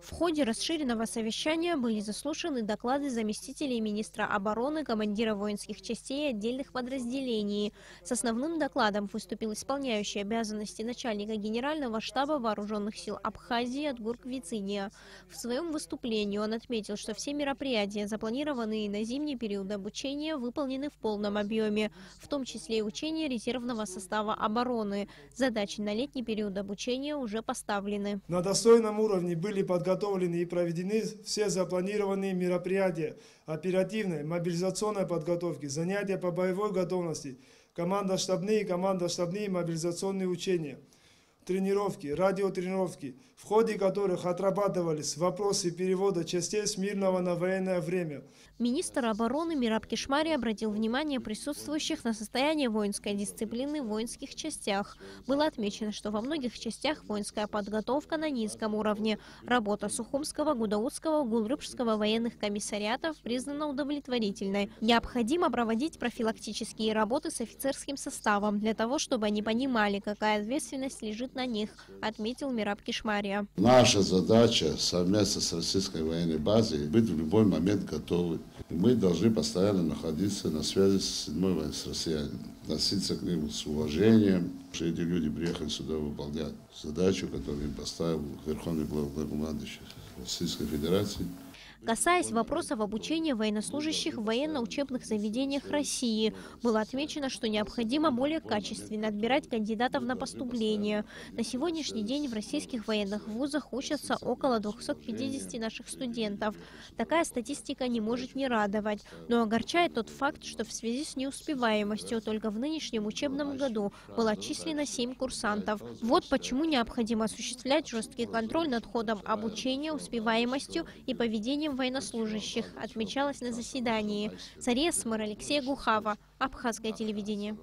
В ходе расширенного совещания были заслушаны доклады заместителей министра обороны, командира воинских частей и отдельных подразделений. С основным докладом выступил исполняющий обязанности начальника Генерального штаба Вооруженных сил Абхазии Отгурк Вициния. В своем выступлении он отметил, что все мероприятия, запланированные на зимний период обучения, выполнены в полном объеме, в том числе и учения резервного состава обороны. Задачи на летний период обучения уже поставлены. На достойном уровне были подготовлены подготовлены и проведены все запланированные мероприятия оперативной, мобилизационной подготовки, занятия по боевой готовности, командно-штабные и командно-штабные мобилизационные учения – тренировки, радиотренировки, в ходе которых отрабатывались вопросы перевода частей с мирного на военное время. Министр обороны Мираб Кишмари обратил внимание присутствующих на состояние воинской дисциплины в воинских частях. Было отмечено, что во многих частях воинская подготовка на низком уровне. Работа Сухумского, Гудаутского, Гулрыбского военных комиссариатов признана удовлетворительной. Необходимо проводить профилактические работы с офицерским составом для того, чтобы они понимали, какая ответственность лежит на на них, отметил Мираб Кишмария. Наша задача совместно с российской военной базой быть в любой момент готовы. Мы должны постоянно находиться на связи с седьмой военной с россиянами, относиться к ним с уважением, что эти люди приехали сюда выполнять задачу, которую им поставил Верховный главнокомандующий Российской Федерации. Касаясь вопросов обучения военнослужащих в военно-учебных заведениях России, было отмечено, что необходимо более качественно отбирать кандидатов на поступление. На сегодняшний день в российских военных вузах учатся около 250 наших студентов. Такая статистика не может не радовать, но огорчает тот факт, что в связи с неуспеваемостью только в нынешнем учебном году было отчислено 7 курсантов. Вот почему необходимо осуществлять жесткий контроль над ходом обучения, успеваемостью и поведением здоровьем военнослужащих отмечалось на заседании. Царесмыр Алексея Гухава, Абхазское телевидение.